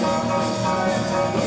Música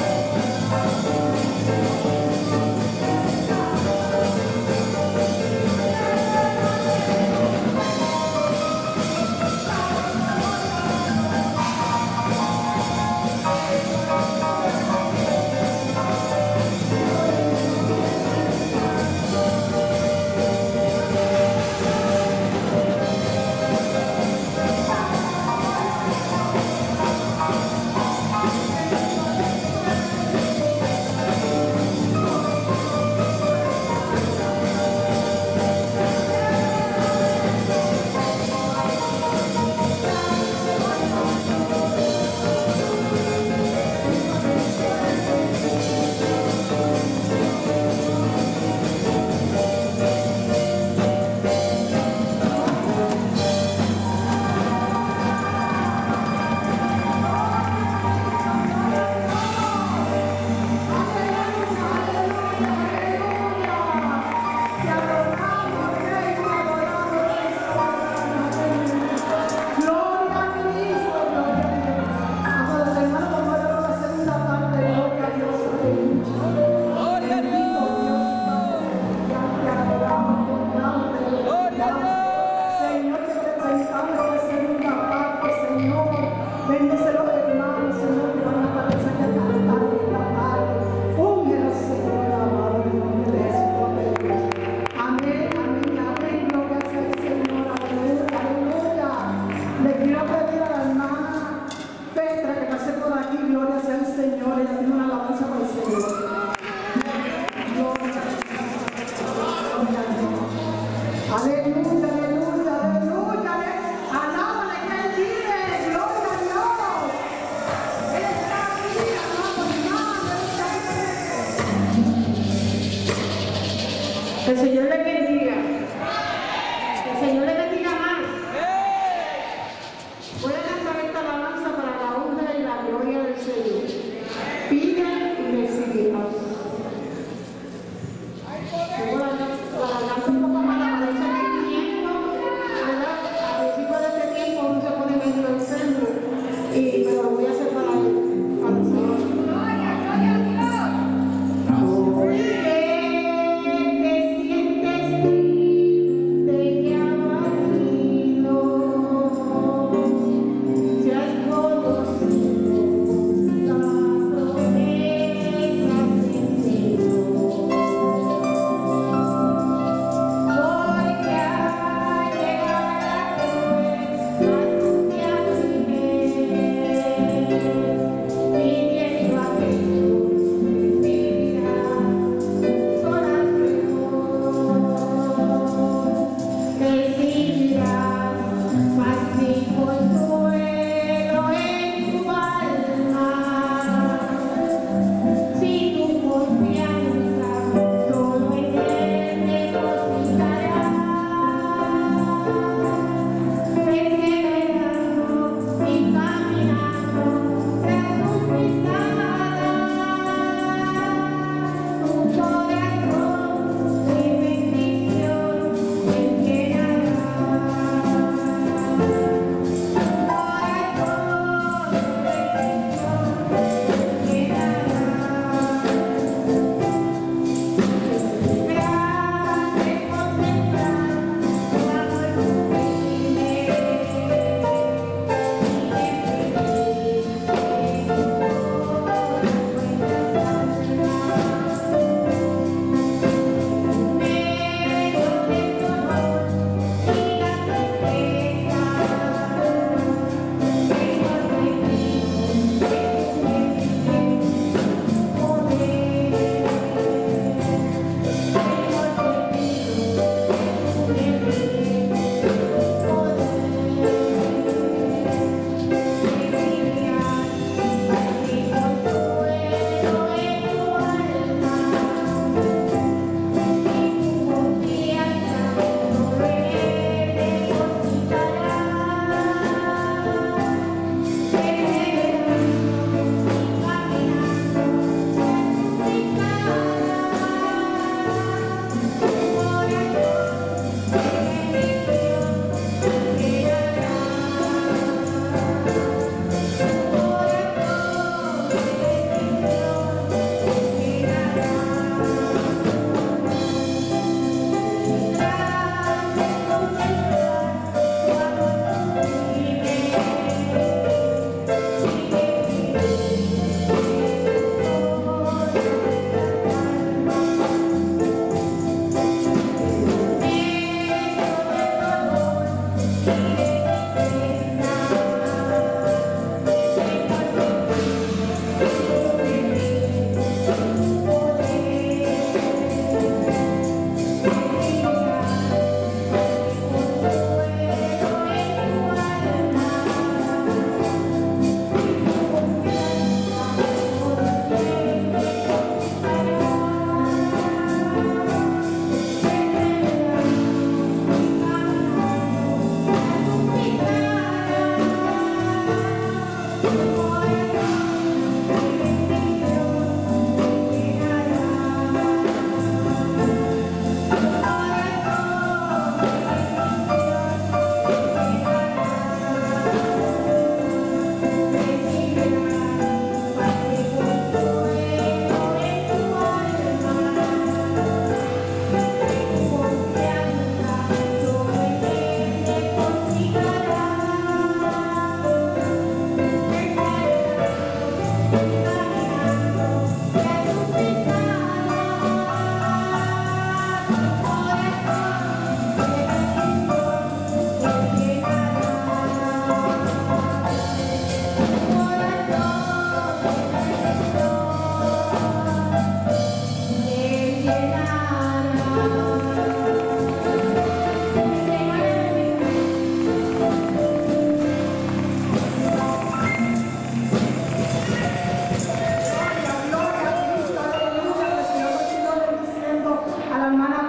hermana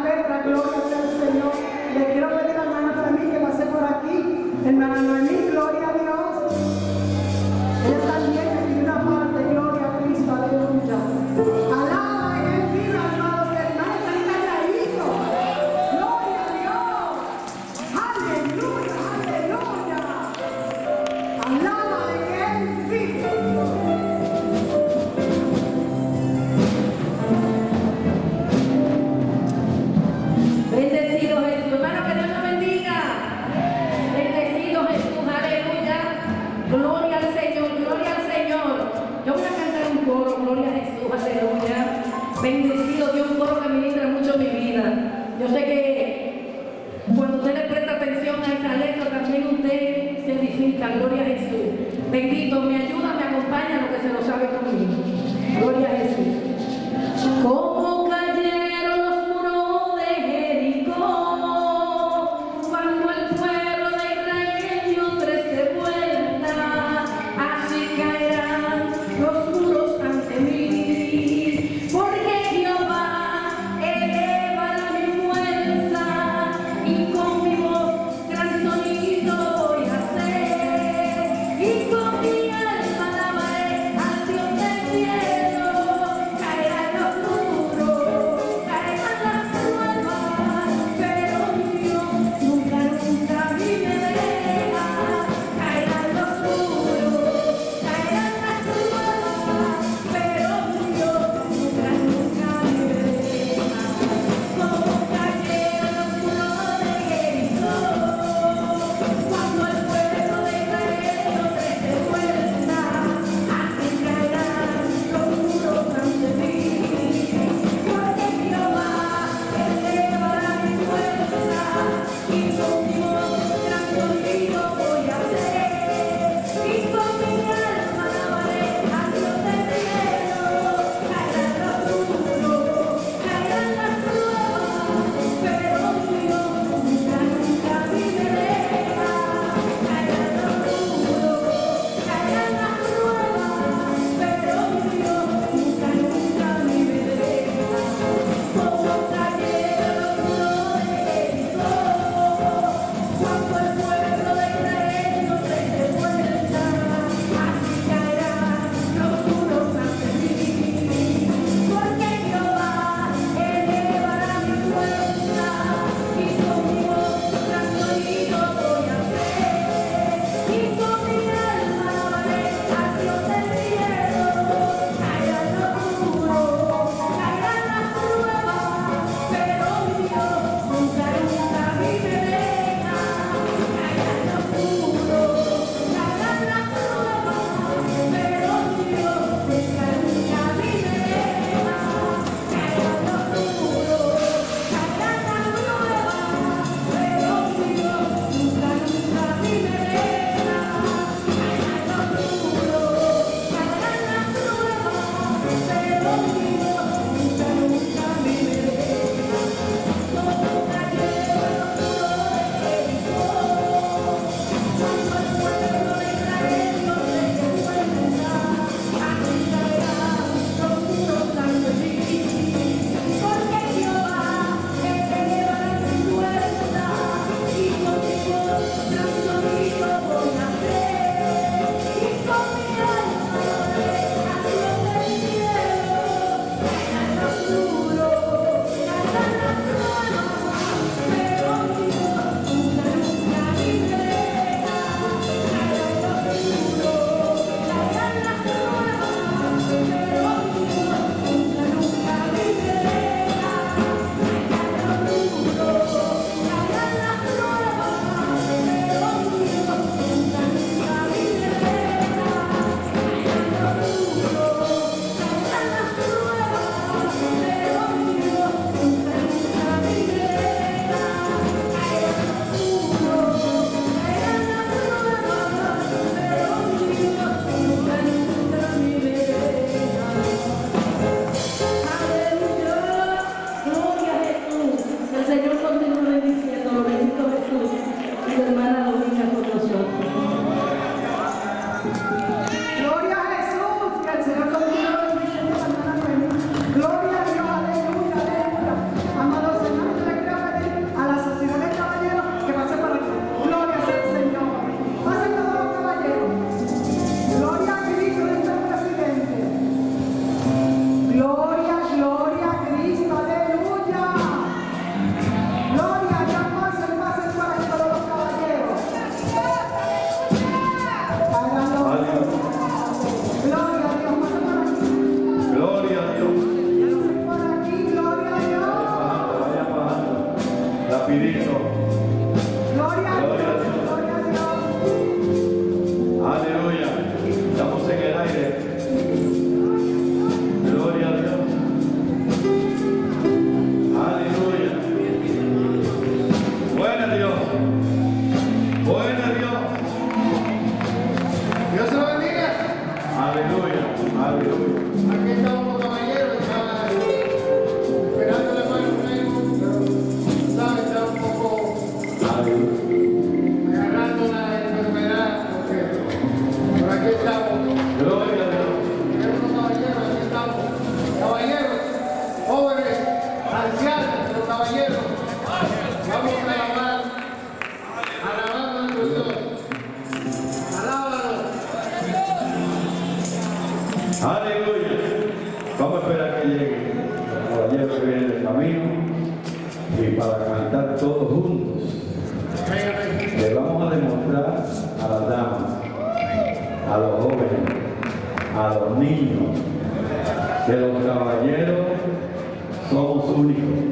espera que llegue el caballero que viene el camino y para cantar todos juntos. Le vamos a demostrar a las damas, a los jóvenes, a los niños, que los caballeros somos únicos.